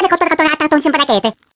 Siempre le corto la catona a un